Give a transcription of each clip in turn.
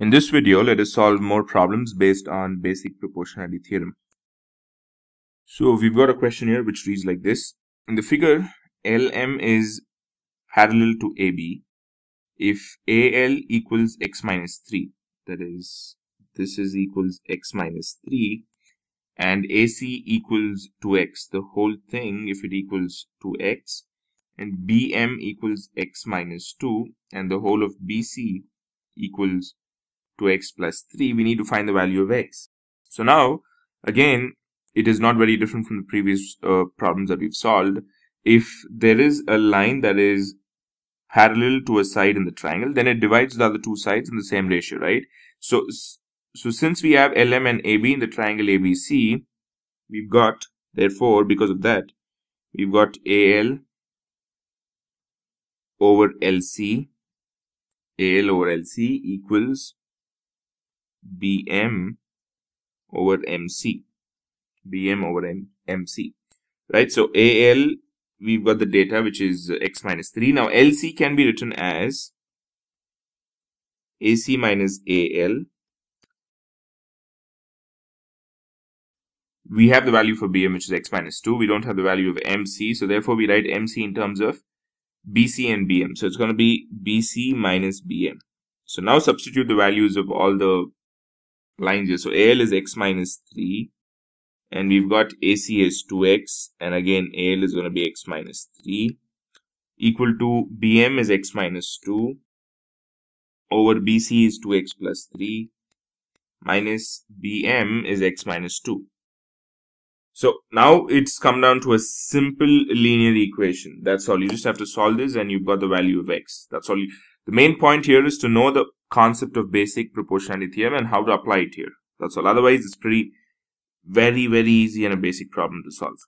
In this video, let us solve more problems based on basic proportionality theorem. So we've got a question here which reads like this. In the figure, LM is parallel to AB if AL equals x minus 3. That is, this is equals x minus 3 and AC equals 2x. The whole thing, if it equals 2x and BM equals x minus 2 and the whole of BC equals 2x plus 3, we need to find the value of x. So now, again, it is not very different from the previous uh, problems that we've solved. If there is a line that is parallel to a side in the triangle, then it divides the other two sides in the same ratio, right? So, so since we have LM and AB in the triangle ABC, we've got, therefore, because of that, we've got AL over LC, AL over LC equals bm over mc bm over M mc right? So al we've got the data which is x minus 3 now lc can be written as ac minus al we have the value for bm which is x minus 2 we don't have the value of mc so therefore we write mc in terms of bc and bm so it's going to be bc minus bm so now substitute the values of all the lines here. So AL is x minus 3 and we've got AC is 2x and again AL is going to be x minus 3 equal to BM is x minus 2 over BC is 2x plus 3 minus BM is x minus 2. So now it's come down to a simple linear equation. That's all. You just have to solve this and you've got the value of x. That's all. You, the main point here is to know the concept of basic proportionality theorem and how to apply it here. That's all. Otherwise, it's pretty very, very easy and a basic problem to solve.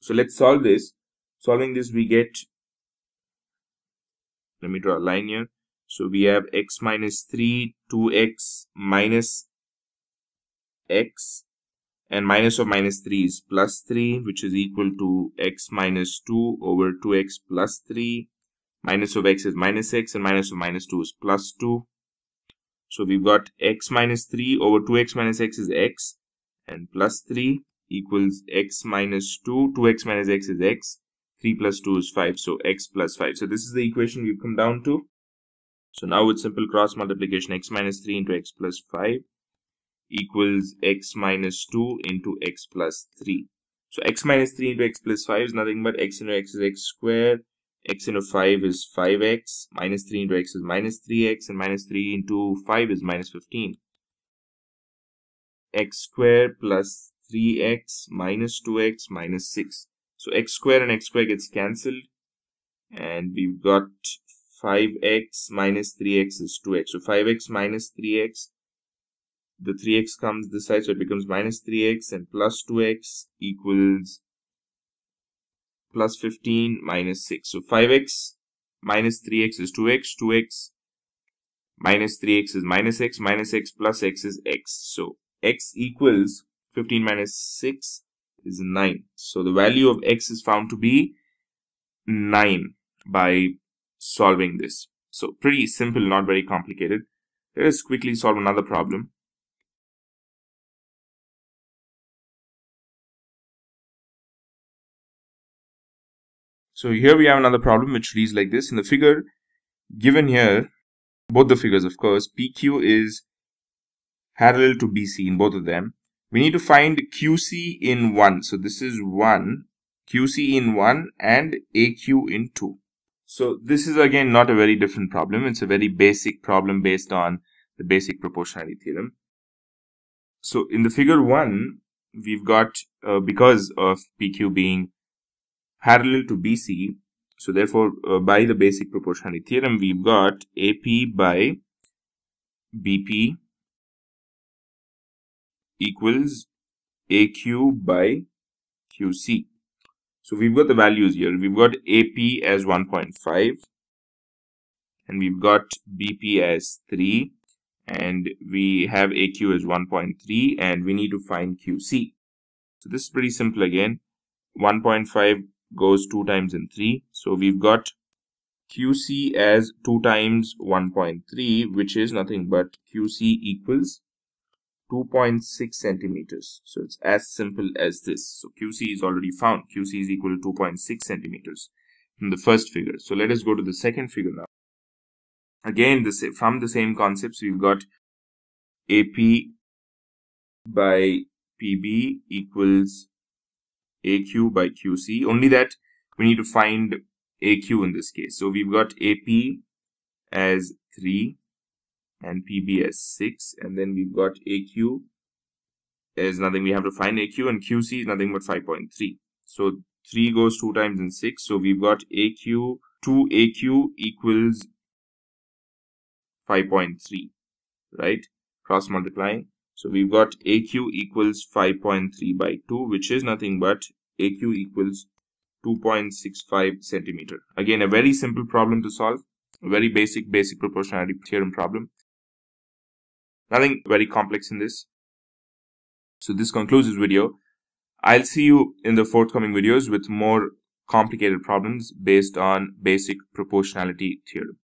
So let's solve this. Solving this, we get, let me draw a line here. So we have x minus 3, 2x minus x and minus of minus 3 is plus 3 which is equal to x minus 2 over 2x plus 3 minus of x is minus x and minus of minus 2 is plus 2 so we've got x minus 3 over 2x minus x is x and plus 3 equals x minus 2. 2x minus x is x. 3 plus 2 is 5. So x plus 5. So this is the equation we've come down to. So now with simple cross multiplication x minus 3 into x plus 5 equals x minus 2 into x plus 3. So x minus 3 into x plus 5 is nothing but x into x is x squared x into 5 is 5x, minus 3 into x is minus 3x, and minus 3 into 5 is minus 15. x squared plus 3x minus 2x minus 6. So x squared and x squared gets cancelled, and we've got 5x minus 3x is 2x. So 5x minus 3x, the 3x comes this side, so it becomes minus 3x, and plus 2x equals plus 15 minus 6. So 5x minus 3x is 2x, 2x minus 3x is minus x, minus x plus x is x. So x equals 15 minus 6 is 9. So the value of x is found to be 9 by solving this. So pretty simple, not very complicated. Let us quickly solve another problem. So here we have another problem which reads like this. In the figure given here, both the figures of course, PQ is parallel to BC in both of them. We need to find QC in 1. So this is 1, QC in 1 and AQ in 2. So this is again not a very different problem. It's a very basic problem based on the basic proportionality theorem. So in the figure 1, we've got, uh, because of PQ being parallel to BC. So therefore, uh, by the basic proportionality theorem, we've got AP by BP equals AQ by QC. So we've got the values here. We've got AP as 1.5 and we've got BP as 3 and we have AQ as 1.3 and we need to find QC. So this is pretty simple again. 1.5 goes 2 times in 3 so we've got QC as 2 times 1.3 which is nothing but QC equals 2.6 centimeters. So it's as simple as this. So QC is already found. QC is equal to 2.6 centimeters in the first figure. So let us go to the second figure now. Again, from the same concepts, we've got AP by PB equals AQ by QC. Only that we need to find AQ in this case. So we've got AP as 3 and PB as 6 and then we've got AQ as nothing. We have to find AQ and QC is nothing but 5.3 so 3 goes 2 times in 6 so we've got AQ 2 AQ equals 5.3 right? Cross multiplying. So we've got AQ equals 5.3 by 2 which is nothing but AQ equals 2.65 centimeter. Again, a very simple problem to solve. A very basic, basic proportionality theorem problem. Nothing very complex in this. So this concludes this video. I'll see you in the forthcoming videos with more complicated problems based on basic proportionality theorem.